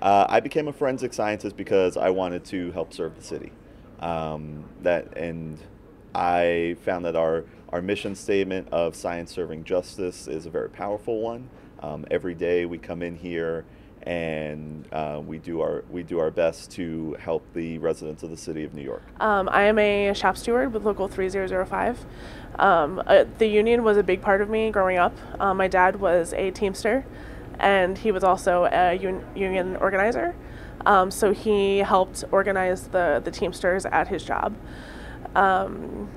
Uh, I became a forensic scientist because I wanted to help serve the city. Um, that and I found that our our mission statement of science serving justice is a very powerful one. Um, every day we come in here and uh, we do our we do our best to help the residents of the city of New York. Um, I am a shop steward with Local 3005. Um, uh, the union was a big part of me growing up. Uh, my dad was a Teamster, and he was also a un- union organizer. Um, so he helped organize the, the Teamsters at his job. Um,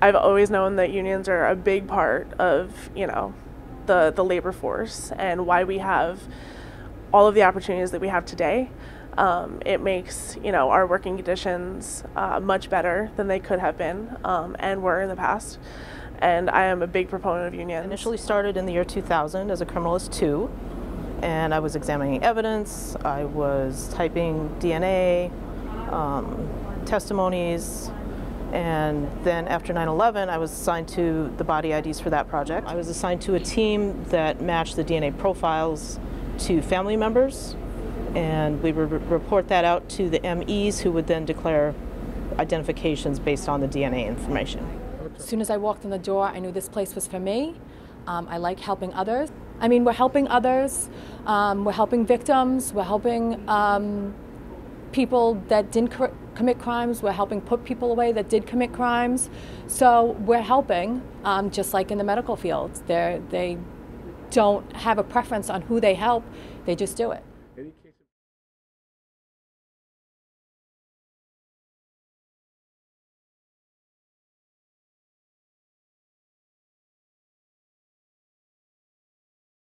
I've always known that unions are a big part of, you know, the, the labor force and why we have all of the opportunities that we have today. Um, it makes you know our working conditions uh, much better than they could have been um, and were in the past. And I am a big proponent of unions. Initially started in the year 2000 as a criminalist two, and I was examining evidence. I was typing DNA, um, testimonies, and then after 9/11, I was assigned to the body IDs for that project. I was assigned to a team that matched the DNA profiles to family members, and we would report that out to the MEs who would then declare identifications based on the DNA information. As soon as I walked in the door, I knew this place was for me. Um, I like helping others. I mean, we're helping others, um, we're helping victims, we're helping um, people that didn't commit crimes, we're helping put people away that did commit crimes. So we're helping, um, just like in the medical field. They're, they don't have a preference on who they help, they just do it.